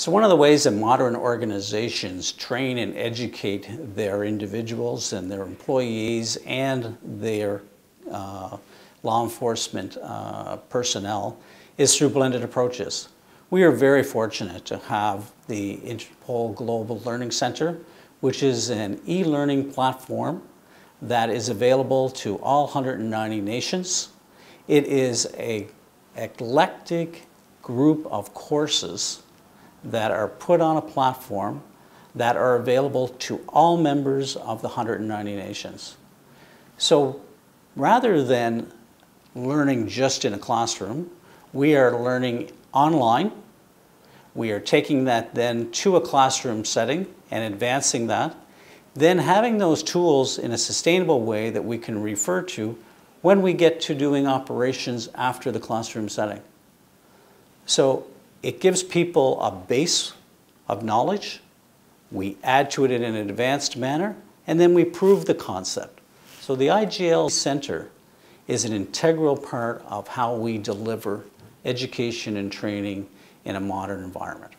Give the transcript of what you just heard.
So one of the ways that modern organizations train and educate their individuals and their employees and their uh, law enforcement uh, personnel is through blended approaches. We are very fortunate to have the Interpol Global Learning Center, which is an e-learning platform that is available to all 190 nations. It is a eclectic group of courses that are put on a platform that are available to all members of the 190 nations. So rather than learning just in a classroom, we are learning online. We are taking that then to a classroom setting and advancing that. Then having those tools in a sustainable way that we can refer to when we get to doing operations after the classroom setting. So it gives people a base of knowledge. We add to it in an advanced manner, and then we prove the concept. So the IGL Center is an integral part of how we deliver education and training in a modern environment.